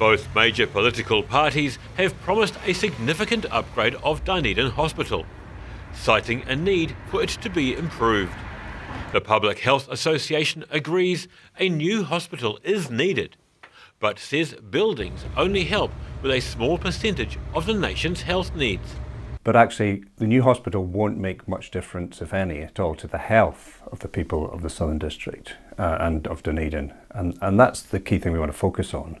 Both major political parties have promised a significant upgrade of Dunedin Hospital, citing a need for it to be improved. The Public Health Association agrees a new hospital is needed, but says buildings only help with a small percentage of the nation's health needs. But actually, the new hospital won't make much difference, if any, at all, to the health of the people of the Southern District uh, and of Dunedin. And, and that's the key thing we want to focus on.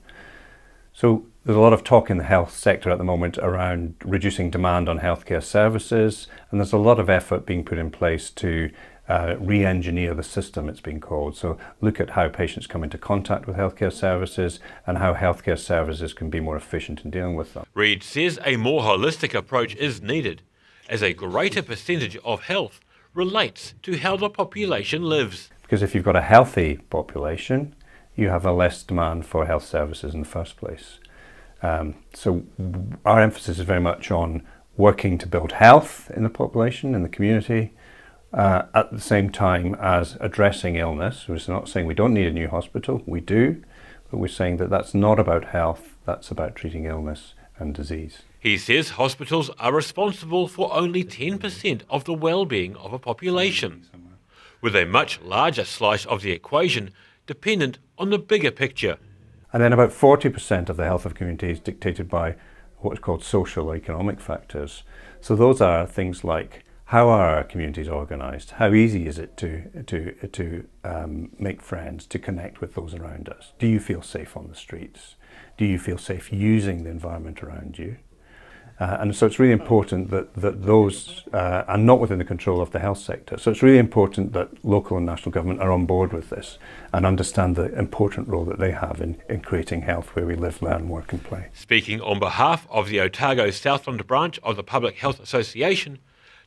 So there's a lot of talk in the health sector at the moment around reducing demand on healthcare services, and there's a lot of effort being put in place to uh, re-engineer the system, it's been called. So look at how patients come into contact with healthcare services and how healthcare services can be more efficient in dealing with them. Reid says a more holistic approach is needed, as a greater percentage of health relates to how the population lives. Because if you've got a healthy population, you have a less demand for health services in the first place. Um, so our emphasis is very much on working to build health in the population, in the community, uh, at the same time as addressing illness. We're not saying we don't need a new hospital, we do, but we're saying that that's not about health, that's about treating illness and disease. He says hospitals are responsible for only 10% of the well-being of a population, with a much larger slice of the equation dependent on the bigger picture. And then about 40% of the health of communities dictated by what's called social economic factors. So those are things like how are our communities organised? How easy is it to to to um, make friends, to connect with those around us? Do you feel safe on the streets? Do you feel safe using the environment around you? Uh, and so it's really important that, that those uh, are not within the control of the health sector. So it's really important that local and national government are on board with this and understand the important role that they have in, in creating health where we live, learn, work and play. Speaking on behalf of the Otago Southland branch of the Public Health Association,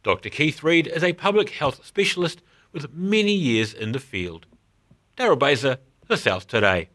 Dr. Keith Reid is a public health specialist with many years in the field. Daryl Baser, The South Today.